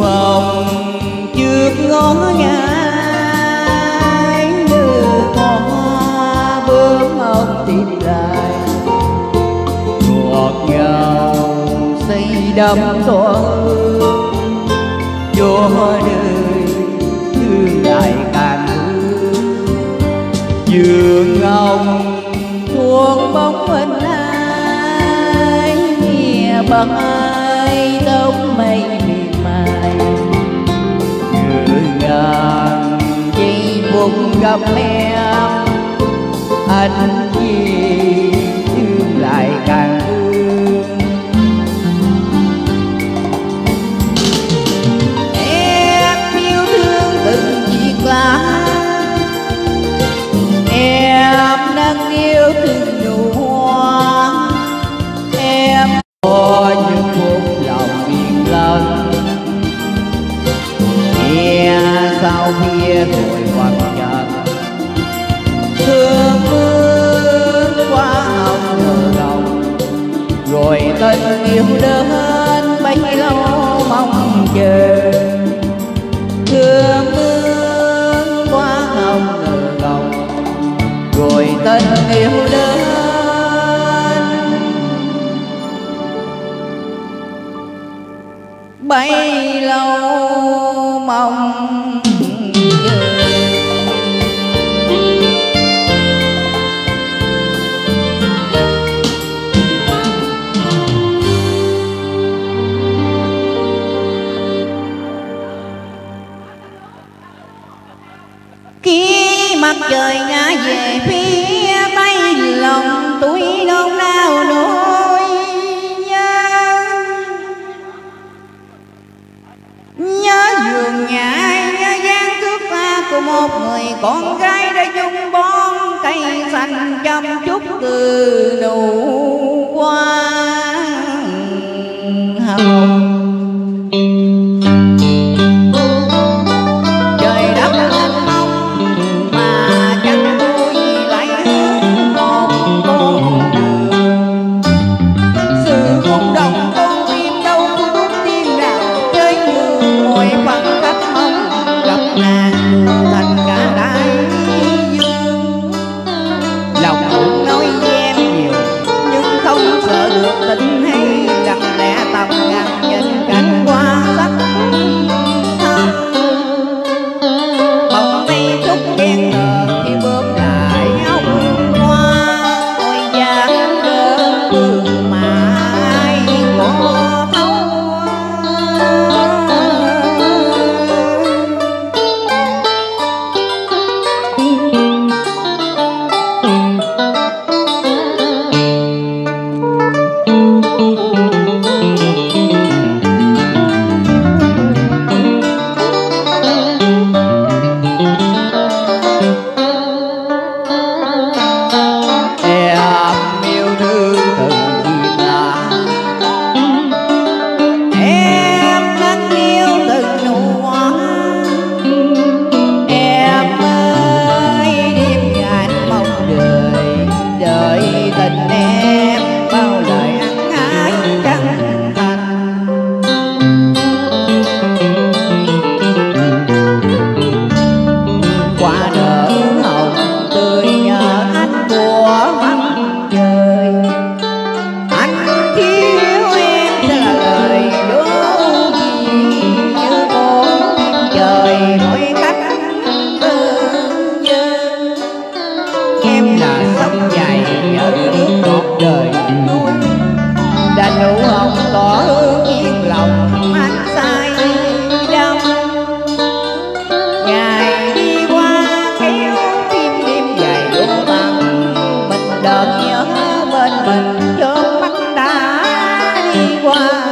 ông trước ngó ngai nước hoa bướm ông tìm lại. Ngọt ngào xây đắm tỏa cho đời thương lại càng dường ông buông bóng mình ai, nghe ai tóc mây Chỉ muốn gặp em anh chia sao kia rồi quằn quẩn thương bước qua hồng nở lòng, rồi tình yêu đến bấy lâu mong chờ. Thương bước qua hồng nở lòng, rồi tình yêu đến khi mặt trời ngã về phía tây, lòng tôi nôn nao nỗi nhớ. Nhớ giường nhà nhớ gian cướp pha của một người con gái đã dung bón cây xanh chăm chút từ nụ hoa hồng. bên mình trước mắt đã đi qua.